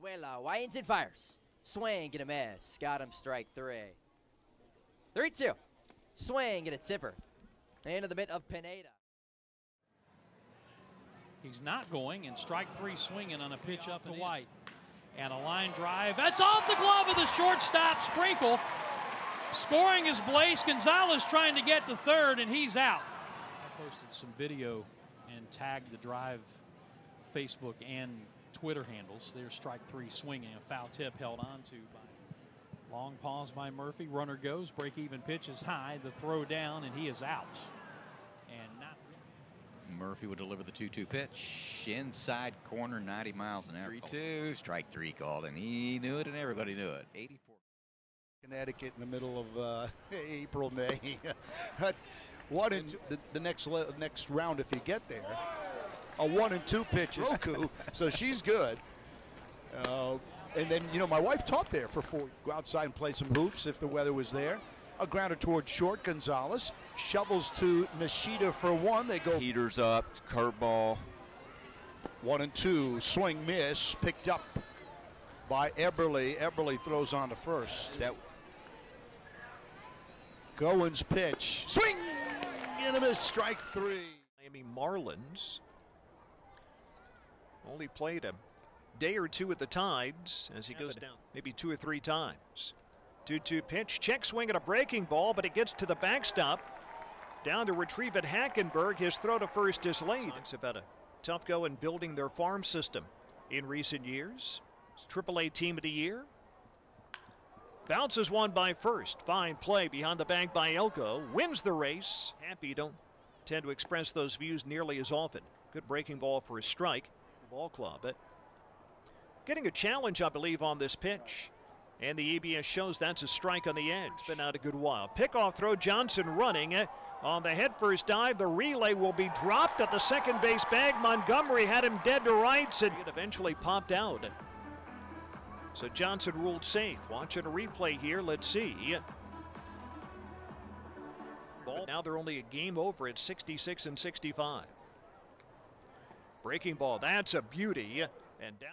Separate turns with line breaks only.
Brizuela winds and fires. Swing and a miss. Got him strike three. 3 2. Swing and a tipper. Into the mitt of Pineda.
He's not going, and strike three swinging on a pitch up to White. And a line drive. That's off the glove of the shortstop, Sprinkle. Scoring is Blaise Gonzalez trying to get to third, and he's out. I posted some video and tagged the drive Facebook and Twitter handles. There's strike three swinging. A foul tip held on to by long pause by Murphy. Runner goes. Break even pitch is high. The throw down, and he is out. And not
Murphy will deliver the 2 2 pitch. Inside corner, 90 miles an hour. 3 2. Strike three called, and he knew it, and everybody knew it. 84.
Connecticut in the middle of uh, April, May. one and the, the next le- next round if you get there. A one and two pitch is Roku, so she's good. Uh, and then you know my wife taught there for four. Go outside and play some hoops if the weather was there. A grounder towards short. Gonzalez shovels to Nishida for one. They go
Heaters up, curveball.
one and two. Swing miss picked up by Eberly. Eberly throws on to first.
That
Gowens pitch. Swing! And a miss. Strike three.
Miami Marlins only played a day or two at the Tides as he goes down maybe two or three times. 2 2 pitch, check swing at a breaking ball, but it gets to the backstop. Down to retrieve it, Hackenberg. His throw to first is late. It's about a tough go in building their farm system in recent years. It's AAA Team of the Year. Bounces one by first. Fine play behind the bag by Elko. Wins the race. Happy don't tend to express those views nearly as often. Good breaking ball for a strike. Ball club. But getting a challenge, I believe, on this pitch. And the ABS shows that's a strike on the edge. It's been out a good while. Pickoff throw, Johnson running. On the head first dive, the relay will be dropped at the second base bag. Montgomery had him dead to rights and it eventually popped out. So Johnson ruled safe. Watching a replay here, let's see. Ball. Now they're only a game over at 66 and 65. Breaking ball, that's a beauty. And down.